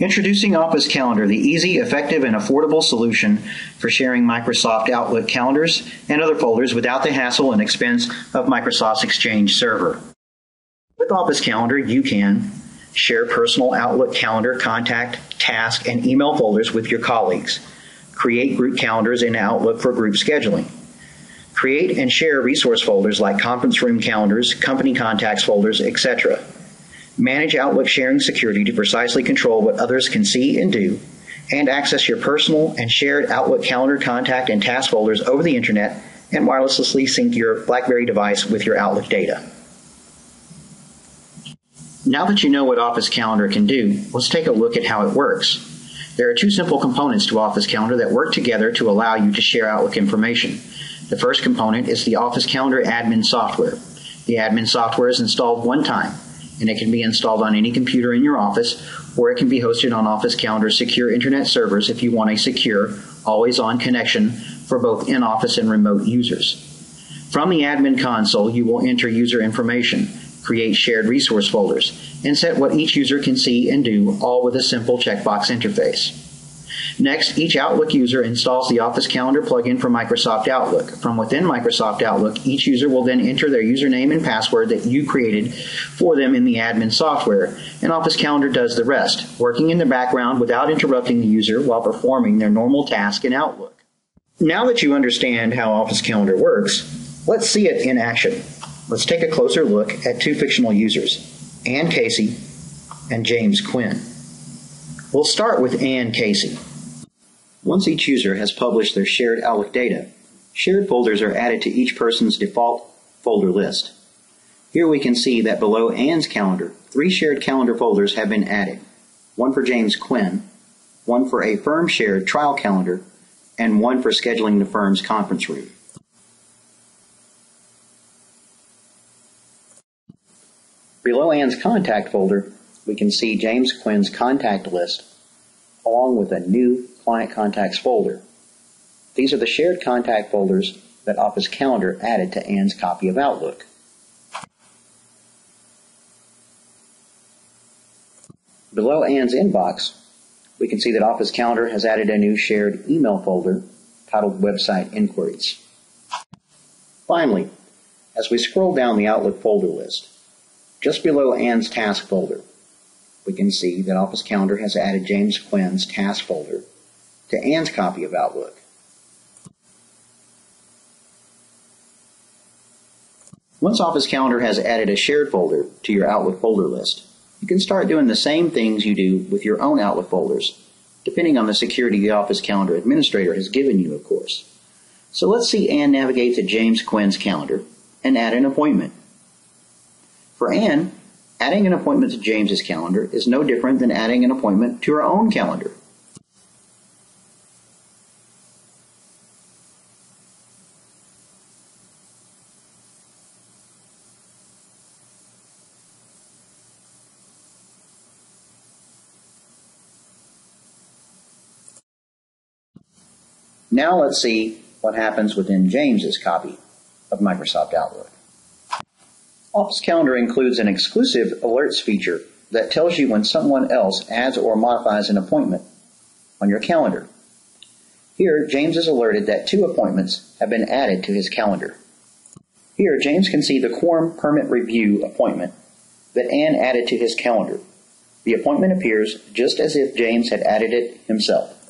Introducing Office Calendar, the easy, effective, and affordable solution for sharing Microsoft Outlook calendars and other folders without the hassle and expense of Microsoft's Exchange server. With Office Calendar, you can share personal Outlook calendar, contact, task, and email folders with your colleagues, create group calendars in Outlook for group scheduling, create and share resource folders like conference room calendars, company contacts folders, etc manage Outlook sharing security to precisely control what others can see and do, and access your personal and shared Outlook calendar, contact, and task folders over the internet and wirelessly sync your BlackBerry device with your Outlook data. Now that you know what Office Calendar can do, let's take a look at how it works. There are two simple components to Office Calendar that work together to allow you to share Outlook information. The first component is the Office Calendar admin software. The admin software is installed one time and it can be installed on any computer in your office, or it can be hosted on Office Calendar's secure internet servers if you want a secure, always on connection for both in office and remote users. From the admin console, you will enter user information, create shared resource folders, and set what each user can see and do, all with a simple checkbox interface. Next, each Outlook user installs the Office Calendar plugin for Microsoft Outlook. From within Microsoft Outlook, each user will then enter their username and password that you created for them in the admin software, and Office Calendar does the rest, working in the background without interrupting the user while performing their normal task in Outlook. Now that you understand how Office Calendar works, let's see it in action. Let's take a closer look at two fictional users, Ann Casey and James Quinn. We'll start with Ann Casey. Once each user has published their shared Outlook data, shared folders are added to each person's default folder list. Here we can see that below Ann's calendar, three shared calendar folders have been added. One for James Quinn, one for a firm shared trial calendar, and one for scheduling the firm's conference room. Below Ann's contact folder, we can see James Quinn's contact list along with a new Client Contacts folder. These are the shared contact folders that Office Calendar added to Ann's copy of Outlook. Below Ann's inbox, we can see that Office Calendar has added a new shared email folder titled Website Inquiries. Finally, as we scroll down the Outlook folder list, just below Ann's task folder, we can see that Office Calendar has added James Quinn's task folder to Ann's copy of Outlook. Once Office Calendar has added a shared folder to your Outlook folder list, you can start doing the same things you do with your own Outlook folders, depending on the security the Office Calendar administrator has given you, of course. So let's see Ann navigate to James Quinn's calendar and add an appointment. For Ann, adding an appointment to James's calendar is no different than adding an appointment to her own calendar. Now let's see what happens within James's copy of Microsoft Outlook. Office Calendar includes an exclusive alerts feature that tells you when someone else adds or modifies an appointment on your calendar. Here, James is alerted that two appointments have been added to his calendar. Here, James can see the quorum permit review appointment that Ann added to his calendar. The appointment appears just as if James had added it himself.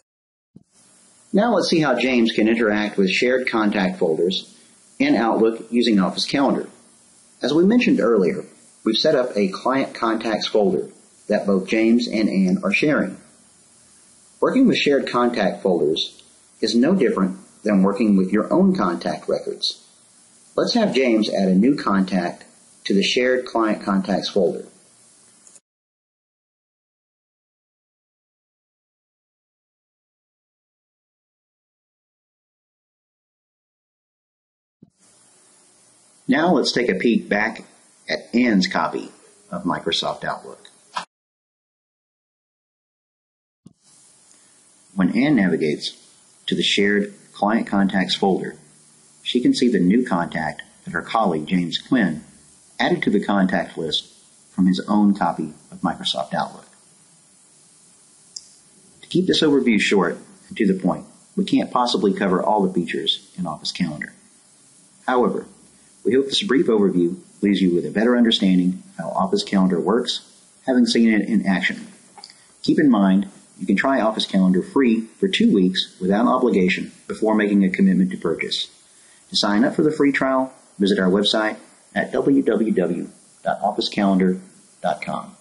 Now let's see how James can interact with shared contact folders in Outlook using Office Calendar. As we mentioned earlier, we've set up a client contacts folder that both James and Ann are sharing. Working with shared contact folders is no different than working with your own contact records. Let's have James add a new contact to the shared client contacts folder. Now let's take a peek back at Ann's copy of Microsoft Outlook. When Ann navigates to the shared client contacts folder, she can see the new contact that her colleague James Quinn added to the contact list from his own copy of Microsoft Outlook. To keep this overview short and to the point, we can't possibly cover all the features in Office Calendar. However, we hope this brief overview leaves you with a better understanding how Office Calendar works, having seen it in action. Keep in mind, you can try Office Calendar free for two weeks without obligation before making a commitment to purchase. To sign up for the free trial, visit our website at www.officecalendar.com.